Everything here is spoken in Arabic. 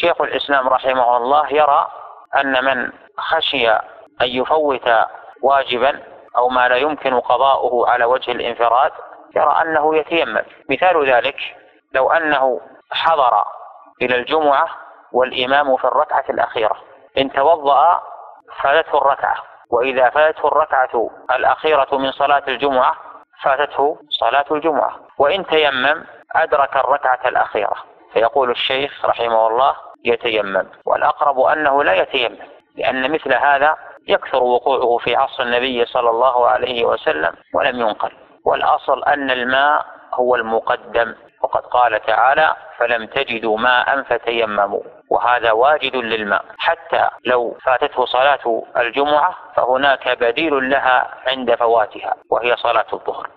شيخ الإسلام رحمه الله يرى أن من خشي أن يفوت واجبا أو ما لا يمكن قضاؤه على وجه الانفراد يرى أنه يتيمم. مثال ذلك لو أنه حضر إلى الجمعة والإمام في الركعة الأخيرة. إن توضأ فاتته الركعة وإذا فاتته الركعة الأخيرة من صلاة الجمعة فاتته صلاة الجمعة. وإن تيمم أدرك الركعة الأخيرة. فيقول الشيخ رحمه الله يتيمم والأقرب أنه لا يتيمم لأن مثل هذا يكثر وقوعه في عصر النبي صلى الله عليه وسلم ولم ينقل. والأصل أن الماء هو المقدم وقد قال تعالى فلم تجدوا ماء فتيمموا وهذا واجد للماء. حتى لو فاتته صلاة الجمعة فهناك بديل لها عند فواتها وهي صلاة الظهر.